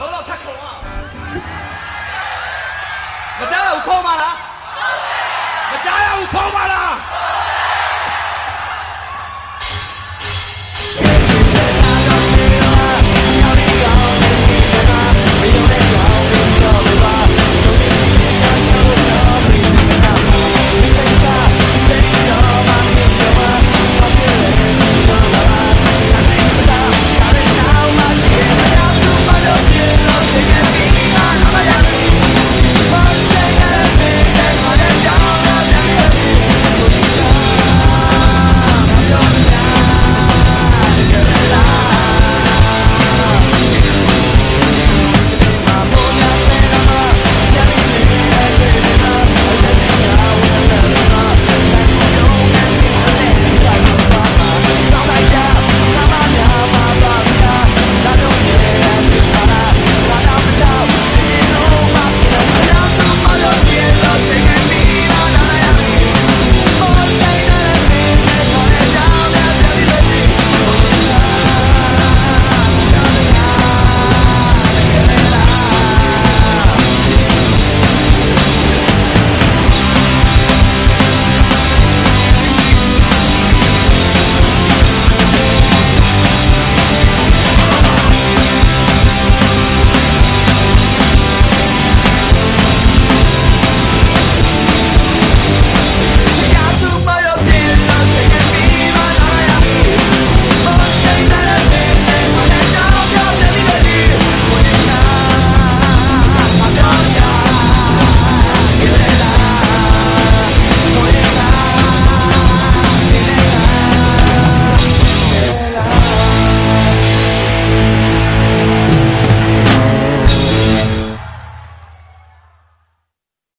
ဘယ်တော့ထက်ခုံอ่ะမကြားဘူးခေါ်ပါလားမကြားရဘူးခေါ်ပါလား